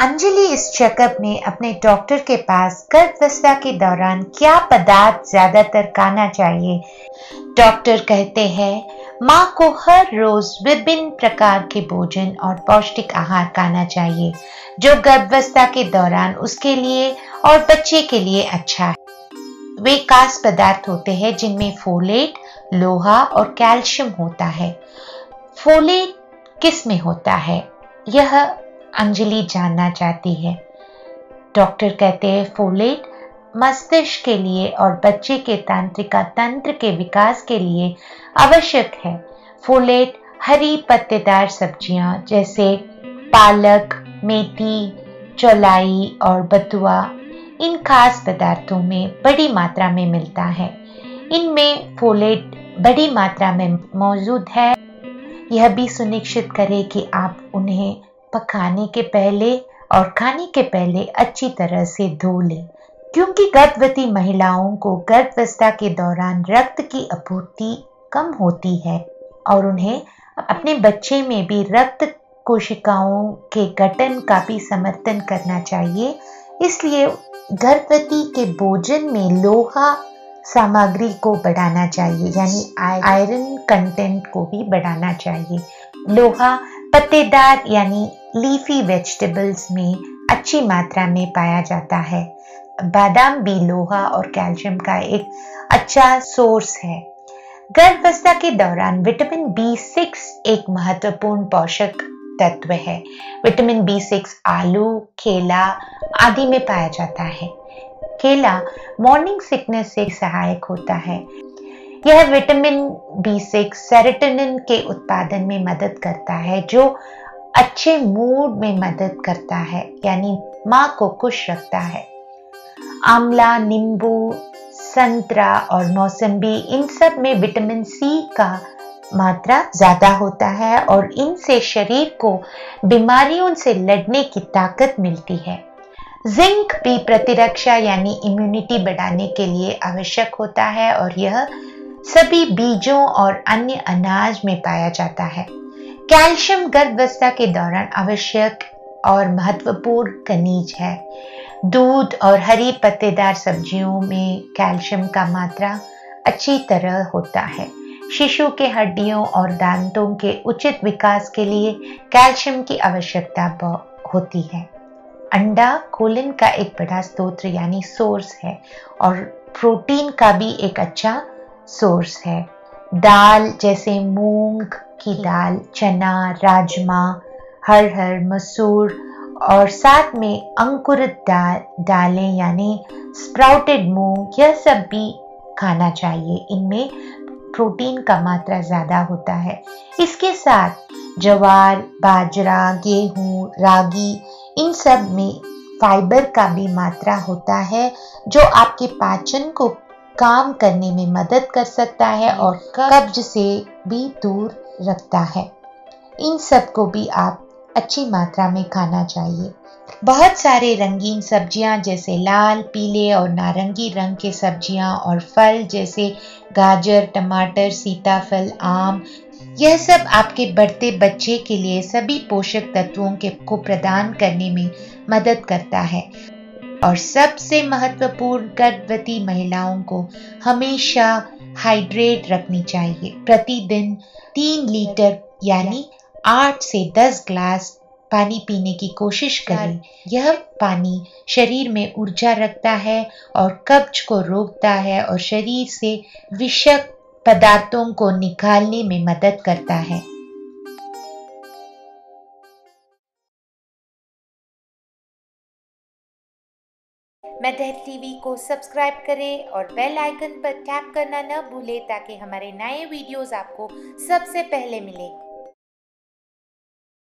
अंजलि इस चेकअप में अपने डॉक्टर के पास गर्भावस्था के दौरान क्या पदार्थ ज़्यादातर खाना चाहिए? डॉक्टर कहते हैं, माँ को हर रोज विभिन्न प्रकार के भोजन और पौष्टिक आहार खाना चाहिए, जो गर्भावस्था के दौरान उसके लिए और बच्चे के लिए अच्छा है। वे कास पदार्थ होते हैं जिनमें फोलेट, लोहा और कैल्शियम होता है। फोलेट किसमें होता है? यह अंजलि जानना चाहती है। डॉक्टर कहते हैं फोलेट मस्तिष्क के लिए और बच्चे के तांत्रिका तंत्र के विकास के लिए आवश्यक है। फोलेट हरी पत्तेदार सब्ज़ियाँ जैसे पालक, मेथी, चौलाई और बथुआ इन खास पदार्थों में बड़ी मात्रा में मिलता है। इनमें फोलेट बड़ी मात्रा में मौजूद है। यह भी सुनिश्चित करें कि आप उन्हें पकाने के पहले और खाने के पहले अच्छी तरह से धो लें, क्योंकि गर्भवती महिलाओं को गर्भावस्था के दौरान रक्त की आपूर्ति कम होती है और उन्हें अपने बच्चे में भी रक्त कोशिकाओं के गठन का भी समर्थन करना चाहिए। इसलिए गर्भवती के भोजन में लोहा सामग्री को बढ़ाना चाहिए, यानी आयरन कंटेंट को भी बढ़ाना चाहिए। लोहा पत्तेदार, यानी लीफी वेजिटेबल्स में अच्छी मात्रा में पाया जाता है। बादाम भी लोहा और कैल्शियम का एक अच्छा सोर्स है। गर्भावस्था के दौरान विटामिन बी सिक्स एक महत्वपूर्ण पोषक तत्व है। विटामिन बी सिक्स आलू, केला आदि में पाया जाता है। केला मॉर्निंग सिकनेस से सहायक होता है। यह विटामिन बी सिक्स सेरेटोनिन के उत्पादन में मदद करता है, जो अच्छे मूड में मदद करता है, यानी माँ को खुश रखता है। आंवला, नींबू, संतरा और मौसम्बी, इन सब में विटामिन सी का मात्रा ज़्यादा होता है और इनसे शरीर को बीमारियों से लड़ने की ताकत मिलती है। जिंक भी प्रतिरक्षा यानी इम्यूनिटी बढ़ाने के लिए आवश्यक होता है और यह सभी बीजों और अन्य अनाज में पाया जाता है। कैल्शियम गर्भावस्था के दौरान आवश्यक और महत्वपूर्ण खनिज है। दूध और हरी पत्तेदार सब्जियों में कैल्शियम का मात्रा अच्छी तरह होता है। शिशु के हड्डियों और दांतों के उचित विकास के लिए कैल्शियम की आवश्यकता होती है। अंडा कोलिन का एक बड़ा स्त्रोत्र यानी सोर्स है और प्रोटीन का भी एक अच्छा सोर्स है। दाल जैसे मूंग की दाल, चना, राजमा हर मसूर और साथ में अंकुरित दाल, दालें यानी स्प्राउटेड मूंग, यह सब भी खाना चाहिए। इनमें प्रोटीन का मात्रा ज़्यादा होता है। इसके साथ जवार, बाजरा, गेहूँ, रागी, इन सब में फाइबर का भी मात्रा होता है, जो आपके पाचन को काम करने में मदद कर सकता है और कब्ज से भी दूर रखता है। इन सबको भी आप अच्छी मात्रा में खाना चाहिए। बहुत सारे रंगीन सब्ज़ियाँ जैसे लाल, पीले और नारंगी रंग के सब्ज़ियाँ और फल जैसे गाजर, टमाटर, सीताफल, आम, यह सब आपके बढ़ते बच्चे के लिए सभी पोषक तत्वों के को प्रदान करने में मदद करता है। और सबसे महत्वपूर्ण गर्भवती महिलाओं को हमेशा हाइड्रेट रखनी चाहिए। प्रतिदिन तीन लीटर यानी आठ से दस ग्लास पानी पीने की कोशिश करें। यह पानी शरीर में ऊर्जा रखता है और कब्ज को रोकता है और शरीर से विषक पदार्थों को निकालने में मदद करता है। मेडहेड टीवी को सब्सक्राइब करें और बेल आइकन पर टैप करना न भूलें ताकि हमारे नए वीडियोस आपको सबसे पहले मिले।